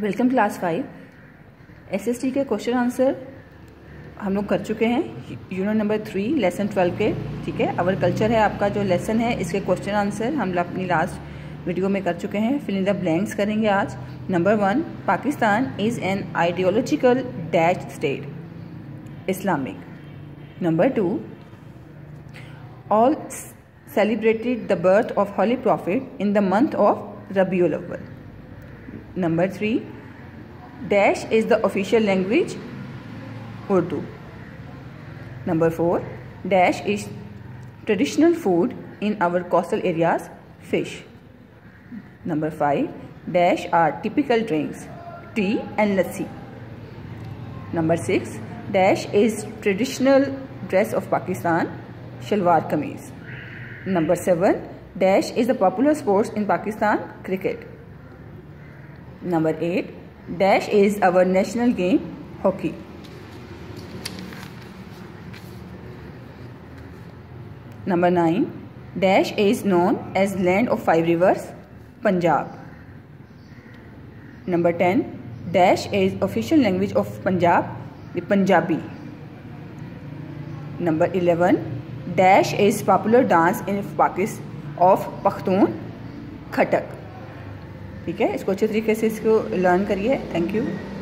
Welcome class five SST के question answer हम लोग कर चुके हैं unit number three lesson twelve के ठीक है अवर कल्चर है आपका जो लेसन है इसके क्वेश्चन आंसर हम लोग अपनी लास्ट वीडियो में कर चुके हैं फिल इन द ब्लैंक्स करेंगे आज number one Pakistan is an ideological dash state Islamic number two all celebrated the birth of holy prophet in the month of Rabi al Awwal Number 3 Dash is the official language Urdu. Number 4 Dash is traditional food in our coastal areas fish. Number 5 Dash are typical drinks tea and lassi. Number 6 Dash is traditional dress of Pakistan shalwar kameez. Number 7 Dash is the popular sport in Pakistan cricket. Number 8. Dash is our national game, hockey. Number 9. Dash is known as land of 5 rivers, Punjab. Number 10. Dash is official language of Punjab, the Punjabi. Number 11. Dash is popular dance in Pakistan of Pakhtun, Khattak. ठीक है इसको अच्छे तरीके से इसको learn करिए thank you